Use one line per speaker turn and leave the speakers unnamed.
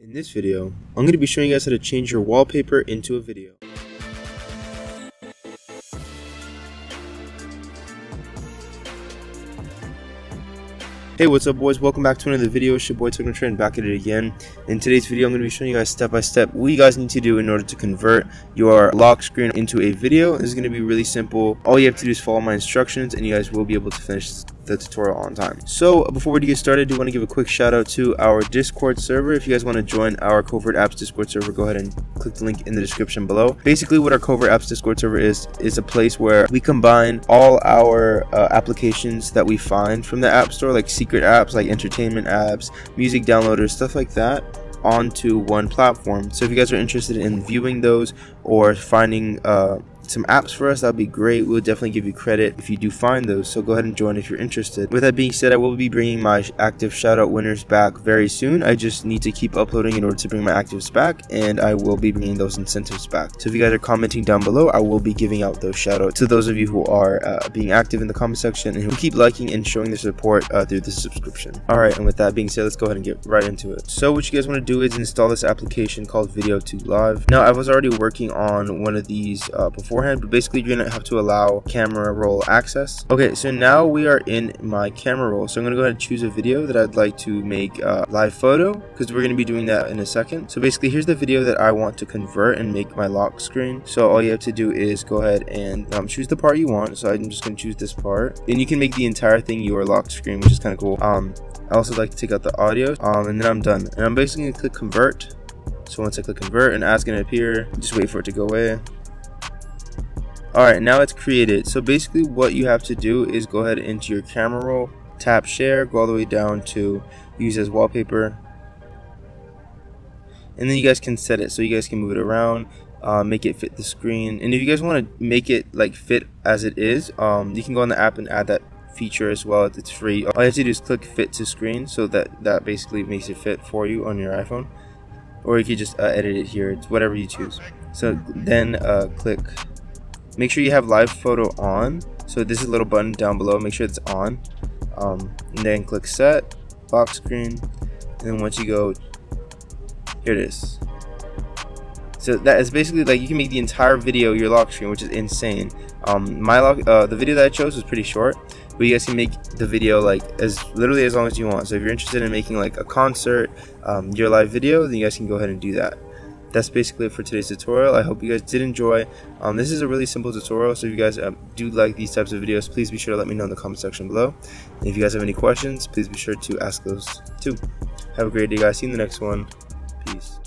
In this video, I'm going to be showing you guys how to change your wallpaper into a video. Hey, what's up boys? Welcome back to another video. It's your boy Technotrend back at it again. In today's video, I'm going to be showing you guys step by step what you guys need to do in order to convert your lock screen into a video. This is going to be really simple. All you have to do is follow my instructions and you guys will be able to finish the tutorial on time. So before we get started, I do want to give a quick shout out to our Discord server. If you guys want to join our Covert Apps Discord server, go ahead and click the link in the description below. Basically what our Covert Apps Discord server is, is a place where we combine all our uh, applications that we find from the App Store, like secret apps, like entertainment apps, music downloaders, stuff like that onto one platform. So if you guys are interested in viewing those or finding uh, some apps for us, that'd be great. We'll definitely give you credit if you do find those. So go ahead and join if you're interested. With that being said, I will be bringing my active shoutout winners back very soon. I just need to keep uploading in order to bring my actives back, and I will be bringing those incentives back. So if you guys are commenting down below, I will be giving out those shoutouts to those of you who are uh, being active in the comment section and who keep liking and showing their support uh, through the subscription. All right, and with that being said, let's go ahead and get right into it. So what you guys want to do is install this application called Video 2 Live. Now I was already working on one of these uh, beforehand, but basically you're gonna have to allow camera roll access. Okay, so now we are in my camera roll. So I'm gonna go ahead and choose a video that I'd like to make a live photo because we're gonna be doing that in a second. So basically here's the video that I want to convert and make my lock screen. So all you have to do is go ahead and um, choose the part you want. So I'm just gonna choose this part. And you can make the entire thing your lock screen, which is kind of cool. Um, I also like to take out the audio um, and then I'm done. And I'm basically gonna click convert. So once I click convert and ads gonna appear, just wait for it to go away. Alright, now it's created. So basically what you have to do is go ahead into your camera roll, tap share, go all the way down to use as wallpaper. And then you guys can set it so you guys can move it around, uh, make it fit the screen. And if you guys want to make it like fit as it is, um, you can go on the app and add that feature as well. It's free. All you have to do is click fit to screen so that that basically makes it fit for you on your iPhone. Or you could just uh, edit it here. It's whatever you choose. So then uh, click make sure you have live photo on. So this is a little button down below. Make sure it's on. Um, and then click set lock screen. And then once you go here it is. So that is basically like you can make the entire video your lock screen which is insane. Um, my lock uh, the video that I chose was pretty short but you guys can make the video like as literally as long as you want. So if you're interested in making like a concert um, your live video then you guys can go ahead and do that that's basically it for today's tutorial. I hope you guys did enjoy. Um, this is a really simple tutorial, so if you guys um, do like these types of videos, please be sure to let me know in the comment section below. And if you guys have any questions, please be sure to ask those too. Have a great day, guys. See you in the next one. Peace.